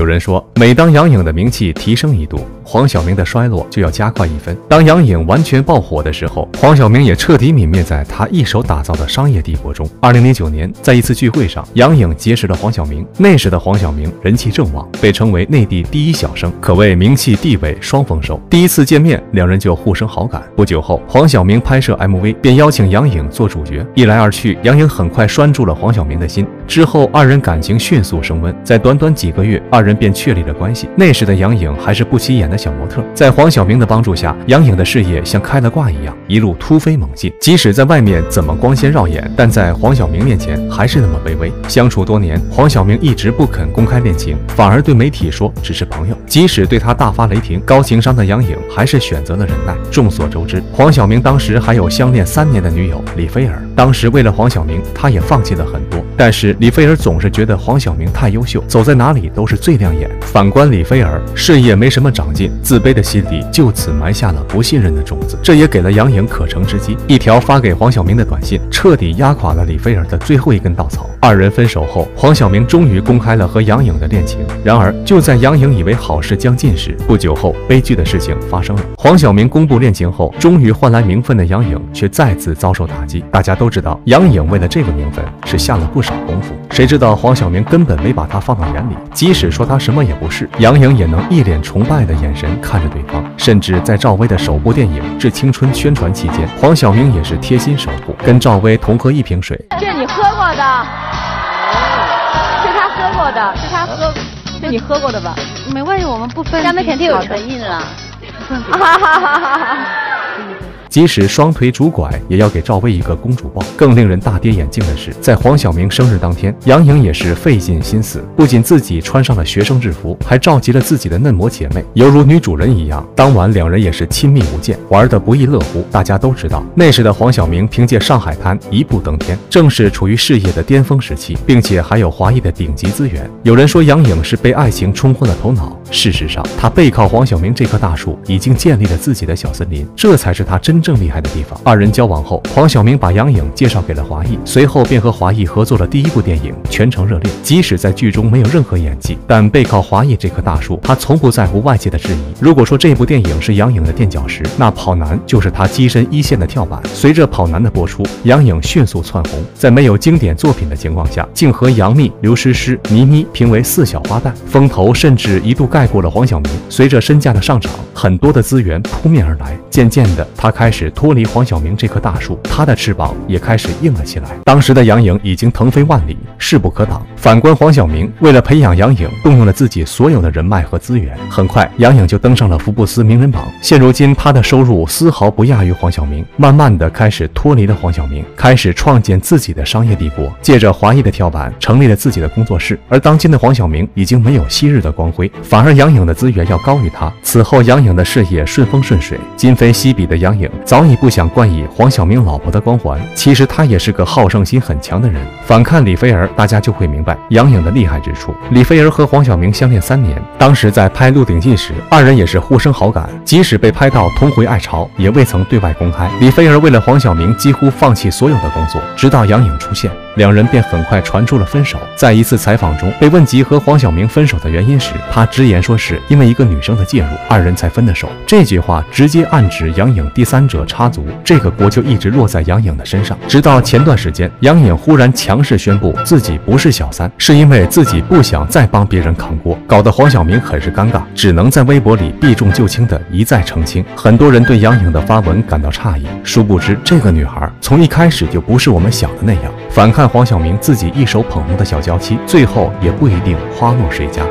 有人说，每当杨颖的名气提升一度，黄晓明的衰落就要加快一分。当杨颖完全爆火的时候，黄晓明也彻底泯灭在他一手打造的商业帝国中。二零零九年，在一次聚会上，杨颖结识了黄晓明。那时的黄晓明人气正旺，被称为内地第一小生，可谓名气地位双丰收。第一次见面，两人就互生好感。不久后，黄晓明拍摄 MV，便邀请杨颖做主角。一来二去，杨颖很快拴住了黄晓明的心。之后，二人感情迅速升温，在短短几个月，二人便确立了关系。那时的杨颖还是不起眼的小模特，在黄晓明的帮助下，杨颖的事业像开了挂一样，一路突飞猛进。即使在外面怎么光鲜耀眼，但在黄晓明面前还是那么卑微。相处多年，黄晓明一直不肯公开恋情，反而对媒体说只是朋友。即使对他大发雷霆，高情商的杨颖还是选择了忍耐。众所周知，黄晓明当时还有相恋三年的女友李菲儿，当时为了黄晓明，他也放弃了很多，但是。李菲儿总是觉得黄晓明太优秀，走在哪里都是最亮眼。反观李菲儿，事业没什么长进，自卑的心理就此埋下了不信任的种子。这也给了杨颖可乘之机。一条发给黄晓明的短信，彻底压垮了李菲儿的最后一根稻草。二人分手后，黄晓明终于公开了和杨颖的恋情。然而，就在杨颖以为好事将近时，不久后，悲剧的事情发生了。黄晓明公布恋情后，终于换来名分的杨颖，却再次遭受打击。大家都知道，杨颖为了这个名分，是下了不少功夫。谁知道黄晓明根本没把她放到眼里，即使说他什么也不是，杨颖也能一脸崇拜的眼神看着对方。甚至在赵薇的首部电影《致青春》宣传期间，黄晓明也是贴心守护，跟赵薇同喝一瓶水。这你喝过的，是他喝过的，是他喝，是你喝过的吧？没关系，我们不分。咱们肯定有唇印了。哈哈哈哈哈。即使双腿拄拐，也要给赵薇一个公主抱。更令人大跌眼镜的是，在黄晓明生日当天，杨颖也是费尽心思，不仅自己穿上了学生制服，还召集了自己的嫩模姐妹，犹如女主人一样。当晚两人也是亲密无间，玩得不亦乐乎。大家都知道，那时的黄晓明凭借《上海滩》一步登天，正是处于事业的巅峰时期，并且还有华谊的顶级资源。有人说杨颖是被爱情冲昏了头脑，事实上，她背靠黄晓明这棵大树，已经建立了自己的小森林，这才是她真。正厉害的地方。二人交往后，黄晓明把杨颖介绍给了华谊，随后便和华谊合作了第一部电影，全程热恋。即使在剧中没有任何演技，但背靠华谊这棵大树，他从不在乎外界的质疑。如果说这部电影是杨颖的垫脚石，那《跑男》就是他跻身一线的跳板。随着《跑男》的播出，杨颖迅速窜红，在没有经典作品的情况下，竟和杨幂、刘诗诗、倪妮评为四小花旦，风头甚至一度盖过了黄晓明。随着身价的上涨，很多的资源扑面而来，渐渐的，他开。开始脱离黄晓明这棵大树，他的翅膀也开始硬了起来。当时的杨颖已经腾飞万里，势不可挡。反观黄晓明，为了培养杨颖，动用了自己所有的人脉和资源。很快，杨颖就登上了福布斯名人榜。现如今，他的收入丝毫不亚于黄晓明。慢慢的，开始脱离了黄晓明，开始创建自己的商业帝国。借着华谊的跳板，成立了自己的工作室。而当今的黄晓明已经没有昔日的光辉，反而杨颖的资源要高于他。此后，杨颖的事业顺风顺水，今非昔比的杨颖。早已不想冠以黄晓明老婆的光环，其实他也是个好胜心很强的人。反看李菲儿，大家就会明白杨颖的厉害之处。李菲儿和黄晓明相恋三年，当时在拍《鹿鼎记》时，二人也是互生好感，即使被拍到同回爱巢，也未曾对外公开。李菲儿为了黄晓明，几乎放弃所有的工作，直到杨颖出现。两人便很快传出了分手。在一次采访中，被问及和黄晓明分手的原因时，他直言说是因为一个女生的介入，二人才分的手。这句话直接暗指杨颖第三者插足，这个锅就一直落在杨颖的身上。直到前段时间，杨颖忽然强势宣布自己不是小三，是因为自己不想再帮别人扛锅，搞得黄晓明很是尴尬，只能在微博里避重就轻的一再澄清。很多人对杨颖的发文感到诧异，殊不知这个女孩从一开始就不是我们想的那样。反看。黄晓明自己一手捧红的小娇妻，最后也不一定花落谁家。